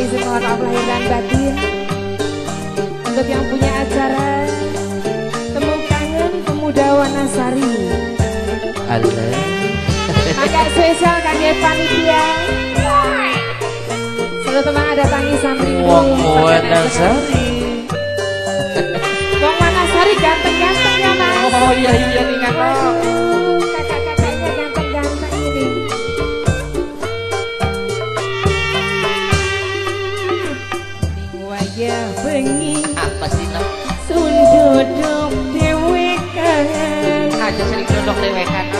izin mohon maaf lahir dan batin. Untuk yang punya acara Temu kangen pemuda Wanasari. Allah Maka spesial kang Evan dia. Ya. Selalu tenang ada tangisan rindu Wong Wanasari. Wong Wanasari ganteng-ganteng ya mas. Oh iya iya. dosen Iqbal Dokter WKK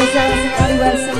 Teresa, very well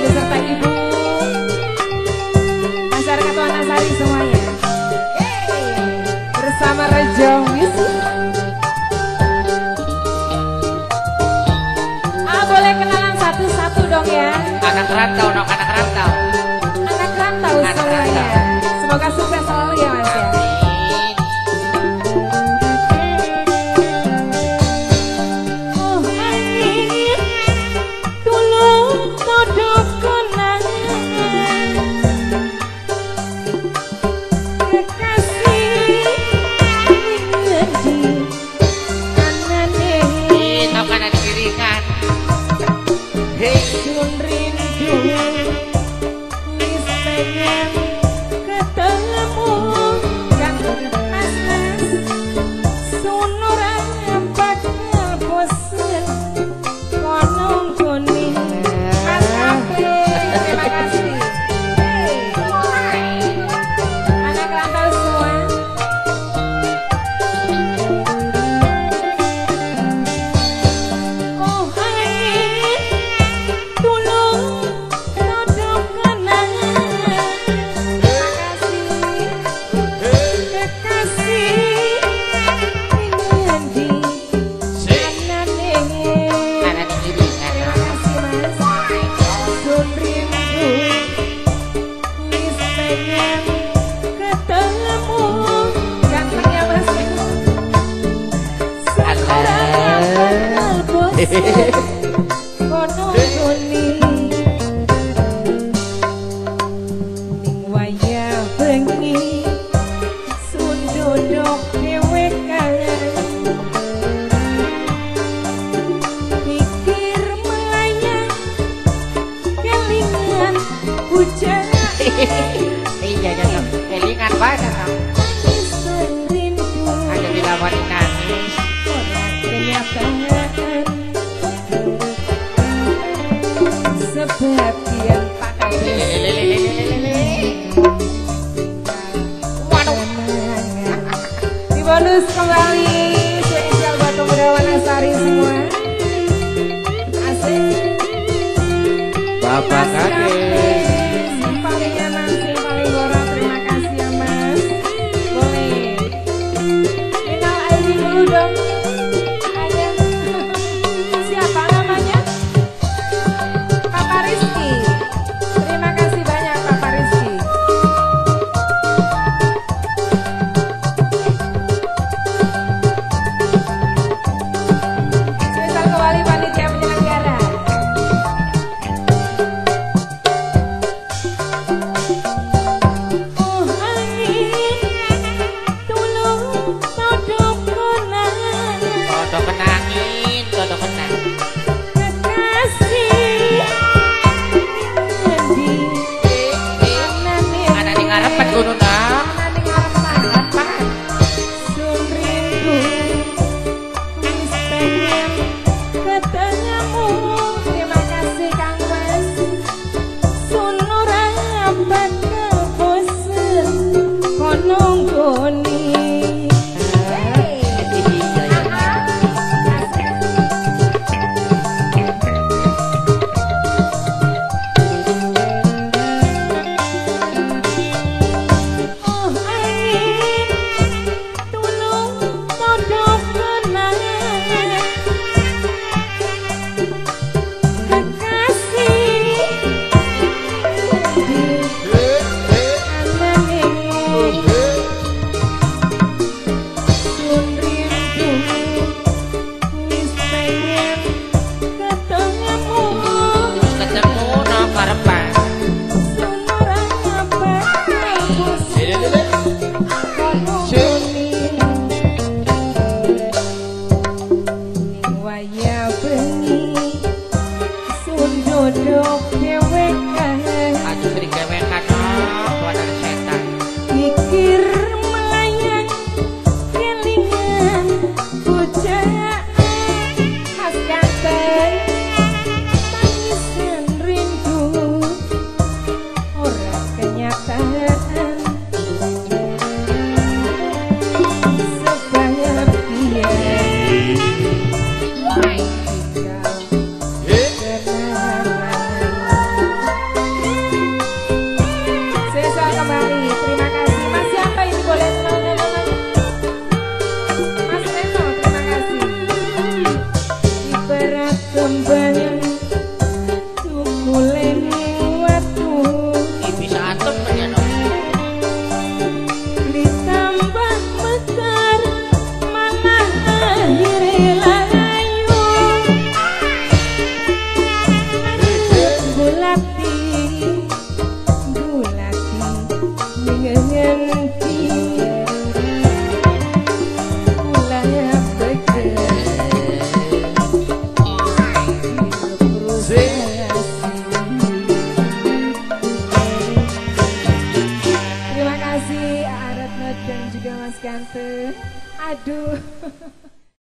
rantau, anak rantau. Anak rantau anak semuanya. Rantau. Semoga sukses Yeah. kono goni ning waya bengi sundono kewe pikir melayang kelingan hujan iya jangan kelingan banget bagus kembali spesial buat pemuda Wanasari semua. Asik. Bapak kakek.